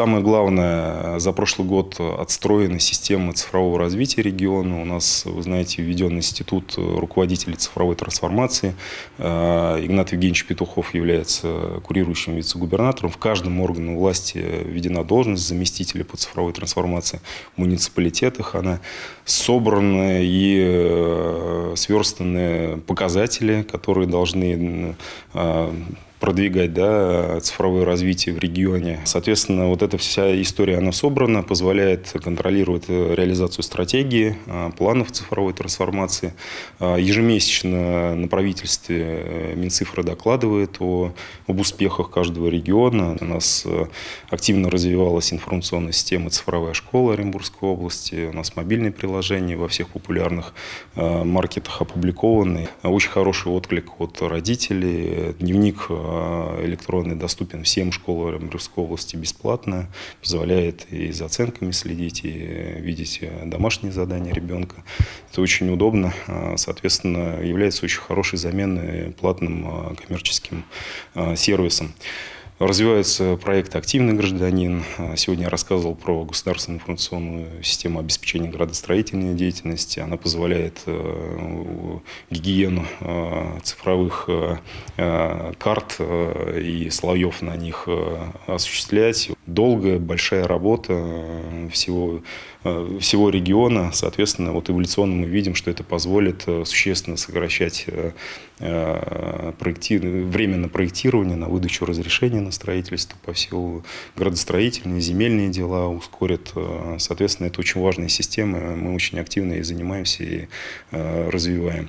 самое главное, за прошлый год отстроена система цифрового развития региона. У нас, вы знаете, введен институт руководителей цифровой трансформации. Игнат Евгеньевич Петухов является курирующим вице-губернатором. В каждом органе власти введена должность заместителя по цифровой трансформации в муниципалитетах. Она собрана и сверстанные показатели, которые должны продвигать да, цифровое развитие в регионе. Соответственно, вот эта вся история, она собрана, позволяет контролировать реализацию стратегии, а, планов цифровой трансформации. А, ежемесячно на правительстве э, Минцифры докладывает о, об успехах каждого региона. У нас э, активно развивалась информационная система «Цифровая школа» Оренбургской области. У нас мобильные приложения во всех популярных э, маркетах опубликованы. Очень хороший отклик от родителей. Дневник Э, электронный доступен всем школам Оренбургской области бесплатно, позволяет и за оценками следить, и видеть домашние задания ребенка. Это очень удобно, э, соответственно, является очень хорошей заменой платным э, коммерческим сервисом. Развивается проект «Активный гражданин». Сегодня я рассказывал про государственную информационную систему обеспечения градостроительной деятельности. Она позволяет э, гигиену э, цифровых э, карт и слоев на них осуществлять. Долгая, большая работа всего Э, всего региона. Соответственно, вот эволюционно мы видим, что это позволит э, существенно сокращать э, время на проектирование, на выдачу разрешения на строительство по всему градостроительные, земельные дела ускорят. Соответственно, это очень важная система. Мы очень активно и занимаемся и развиваем.